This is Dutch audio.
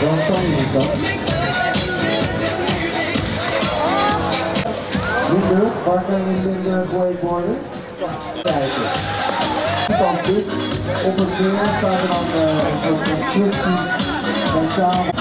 dan zijn we dan. Waar? Kijken. Dit op het deel staat er dan een soort constructie van samen.